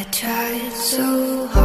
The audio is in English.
I tried so hard